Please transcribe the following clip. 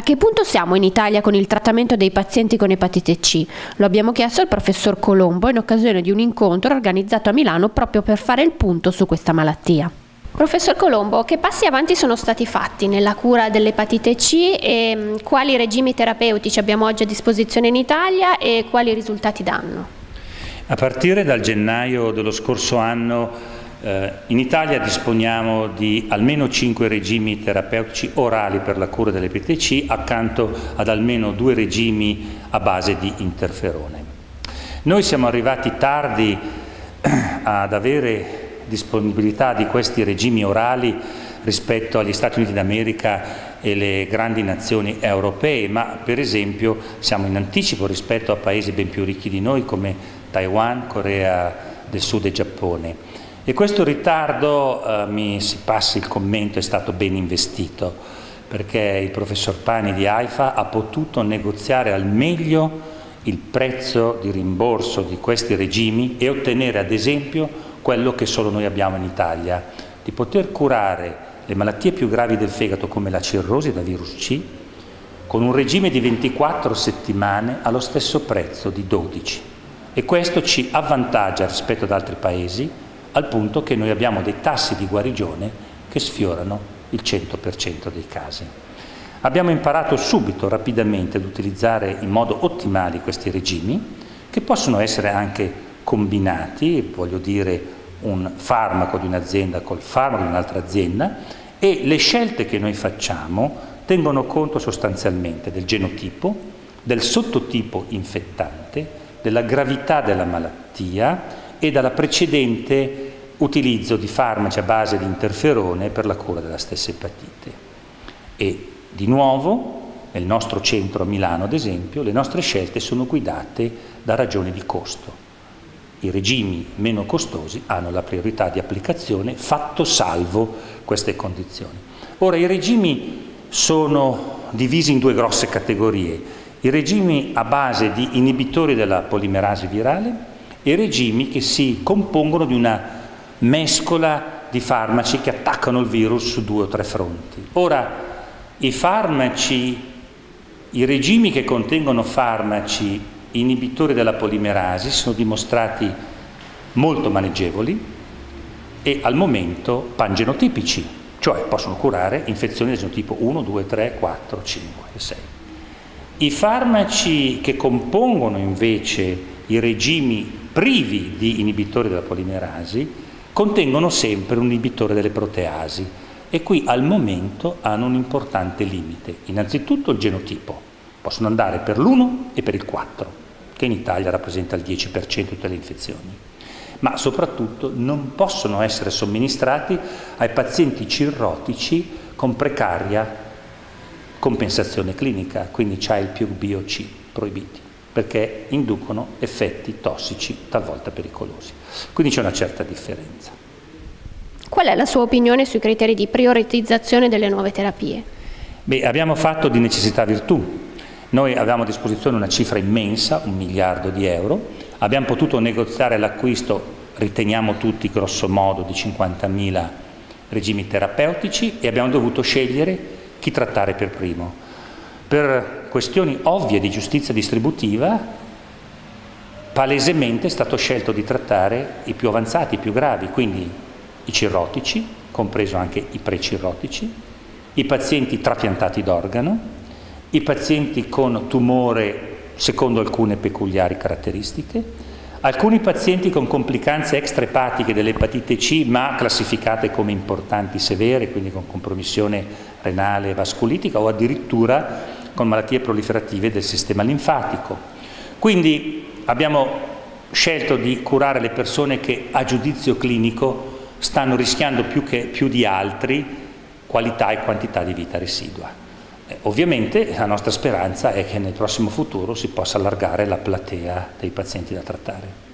A che punto siamo in Italia con il trattamento dei pazienti con epatite C? Lo abbiamo chiesto al professor Colombo in occasione di un incontro organizzato a Milano proprio per fare il punto su questa malattia. Professor Colombo, che passi avanti sono stati fatti nella cura dell'epatite C e mm, quali regimi terapeutici abbiamo oggi a disposizione in Italia e quali risultati danno? A partire dal gennaio dello scorso anno in Italia disponiamo di almeno 5 regimi terapeutici orali per la cura dell'epatite C accanto ad almeno due regimi a base di interferone. Noi siamo arrivati tardi ad avere disponibilità di questi regimi orali rispetto agli Stati Uniti d'America e le grandi nazioni europee, ma per esempio siamo in anticipo rispetto a paesi ben più ricchi di noi come Taiwan, Corea del Sud e Giappone. E questo ritardo, eh, mi si passi il commento, è stato ben investito, perché il professor Pani di AIFA ha potuto negoziare al meglio il prezzo di rimborso di questi regimi e ottenere ad esempio quello che solo noi abbiamo in Italia, di poter curare le malattie più gravi del fegato come la cirrosi da virus C con un regime di 24 settimane allo stesso prezzo di 12 e questo ci avvantaggia rispetto ad altri paesi al punto che noi abbiamo dei tassi di guarigione che sfiorano il 100% dei casi. Abbiamo imparato subito, rapidamente, ad utilizzare in modo ottimale questi regimi, che possono essere anche combinati, voglio dire un farmaco di un'azienda col farmaco di un'altra azienda, e le scelte che noi facciamo tengono conto sostanzialmente del genotipo, del sottotipo infettante, della gravità della malattia e dalla precedente utilizzo di farmaci a base di interferone per la cura della stessa epatite. E di nuovo, nel nostro centro a Milano ad esempio, le nostre scelte sono guidate da ragioni di costo. I regimi meno costosi hanno la priorità di applicazione fatto salvo queste condizioni. Ora i regimi sono divisi in due grosse categorie, i regimi a base di inibitori della polimerasi virale e regimi che si compongono di una mescola di farmaci che attaccano il virus su due o tre fronti. Ora, i farmaci, i regimi che contengono farmaci inibitori della polimerasi sono dimostrati molto maneggevoli e al momento pangenotipici, cioè possono curare infezioni del genotipo 1, 2, 3, 4, 5 e 6. I farmaci che compongono invece i regimi privi di inibitori della polimerasi contengono sempre un inibitore delle proteasi e qui al momento hanno un importante limite. Innanzitutto il genotipo, possono andare per l'1 e per il 4, che in Italia rappresenta il 10% di tutte le infezioni, ma soprattutto non possono essere somministrati ai pazienti cirrotici con precaria compensazione clinica, quindi c'è il più BOC proibiti perché inducono effetti tossici talvolta pericolosi. Quindi c'è una certa differenza. Qual è la sua opinione sui criteri di prioritizzazione delle nuove terapie? Beh, abbiamo fatto di necessità virtù. Noi avevamo a disposizione una cifra immensa, un miliardo di euro, abbiamo potuto negoziare l'acquisto, riteniamo tutti grosso modo, di 50.000 regimi terapeutici e abbiamo dovuto scegliere chi trattare per primo. Per questioni ovvie di giustizia distributiva, palesemente è stato scelto di trattare i più avanzati, i più gravi, quindi i cirrotici, compreso anche i precirrotici, i pazienti trapiantati d'organo, i pazienti con tumore secondo alcune peculiari caratteristiche, alcuni pazienti con complicanze extraepatiche dell'epatite C ma classificate come importanti severe, quindi con compromissione renale e vasculitica o addirittura con malattie proliferative del sistema linfatico. Quindi abbiamo scelto di curare le persone che a giudizio clinico stanno rischiando più, che, più di altri qualità e quantità di vita residua. Eh, ovviamente la nostra speranza è che nel prossimo futuro si possa allargare la platea dei pazienti da trattare.